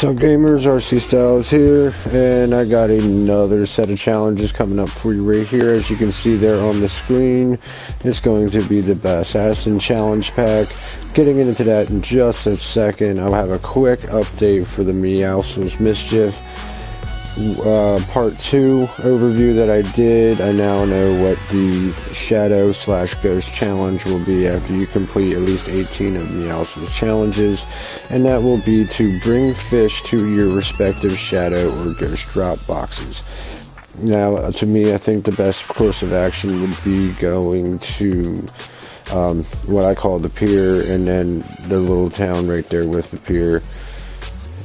What's up gamers, RC Stylez here, and I got another set of challenges coming up for you right here. As you can see there on the screen, it's going to be the Bassassin Challenge Pack. Getting into that in just a second, I'll have a quick update for the Meowscles Mischief uh, part two overview that I did. I now know what the shadow slash ghost challenge will be after you complete at least 18 of Meowscles challenges, and that will be to bring fish to your respective shadow or ghost drop boxes. Now, to me, I think the best course of action would be going to um, what I call the pier, and then the little town right there with the pier,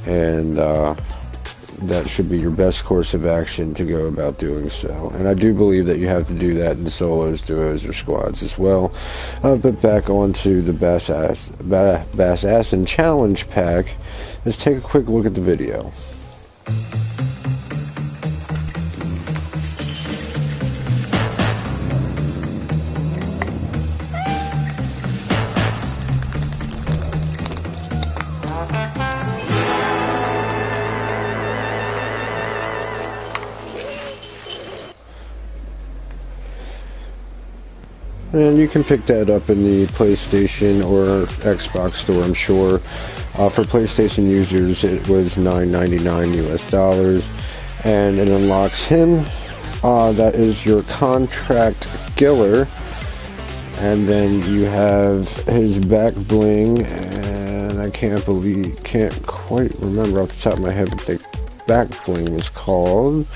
and uh, that should be your best course of action to go about doing so. And I do believe that you have to do that in solos, duos, or squads as well. Uh, but back onto the Bass Ass, Bass Assin Challenge Pack, let's take a quick look at the video. And you can pick that up in the PlayStation or Xbox store, I'm sure. Uh, for PlayStation users, it was $9.99 US dollars, and it unlocks him. Uh, that is your contract Giller, and then you have his back bling, and I can't believe, can't quite remember off the top of my head what the back bling was called.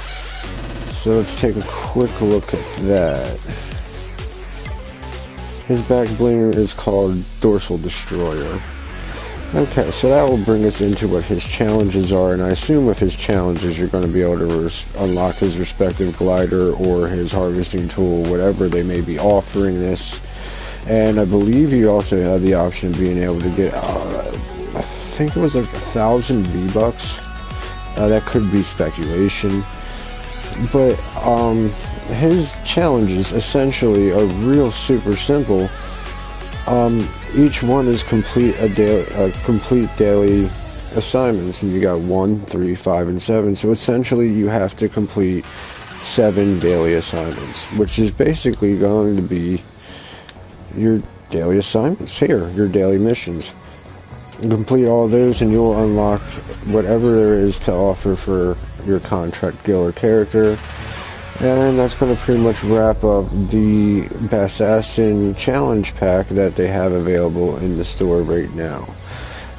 So let's take a quick look at that. His back bling is called Dorsal Destroyer. Okay, so that will bring us into what his challenges are, and I assume with his challenges you're going to be able to unlock his respective glider or his harvesting tool, whatever they may be offering this. And I believe you also have the option of being able to get, uh, I think it was like a thousand V-Bucks. Uh, that could be speculation but um, his challenges essentially are real super simple. Um, each one is complete a daily, a complete daily assignments, and you got one, three, five, and seven. So essentially, you have to complete seven daily assignments, which is basically going to be your daily assignments here, your daily missions. complete all those, and you'll unlock whatever there is to offer for your contract Giller character. And that's going to pretty much wrap up the Bassassin Challenge Pack that they have available in the store right now.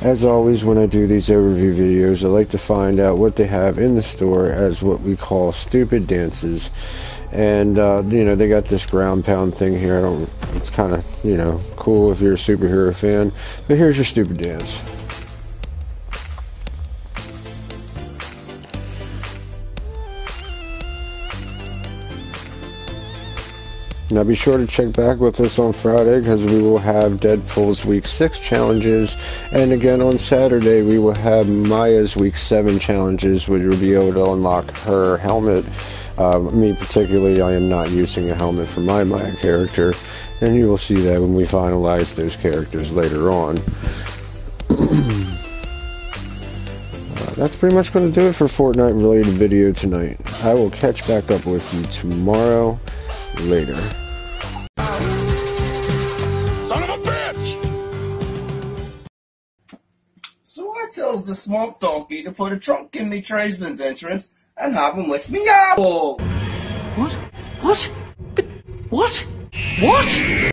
As always, when I do these overview videos, I like to find out what they have in the store as what we call stupid dances. And, uh, you know, they got this ground pound thing here. I don't, it's kind of, you know, cool if you're a superhero fan. But here's your stupid dance. Now be sure to check back with us on Friday because we will have Deadpool's Week 6 challenges. And again on Saturday we will have Maya's Week 7 challenges where you'll be able to unlock her helmet. Uh, me particularly, I am not using a helmet for my Maya character. And you will see that when we finalize those characters later on. that's pretty much going to do it for Fortnite related video tonight. I will catch back up with you tomorrow later. Son of a bitch! So I tells the swamp donkey to put a trunk in me tradesman's entrance and have him lick me apple. What? What? But what? What?